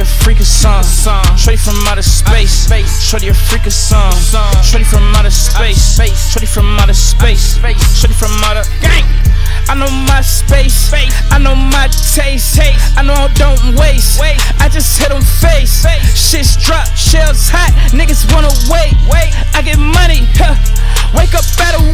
A freak of song, Shorty from outer space. Shorty a freak of song, Shorty from outer space. Shorty from outer space. Shorty from outer gang. I know my space, I know my taste, I know I don't waste. I just hit them face. Shit's drop, shells hot, niggas wanna wait. I get money, huh. Wake up, better wait.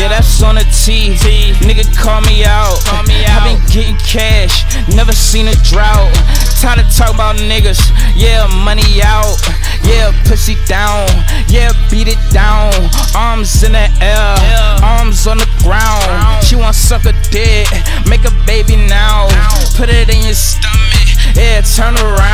Yeah, that's on the T. Nigga, call me out. Call me out. I been getting cash, never seen a drought. Time to talk about niggas. Yeah, money out. Yeah, pussy down. Yeah, beat it down. Arms in the air, arms on the ground. She wanna suck a dick, make a baby now. Put it in your stomach. Yeah, turn around.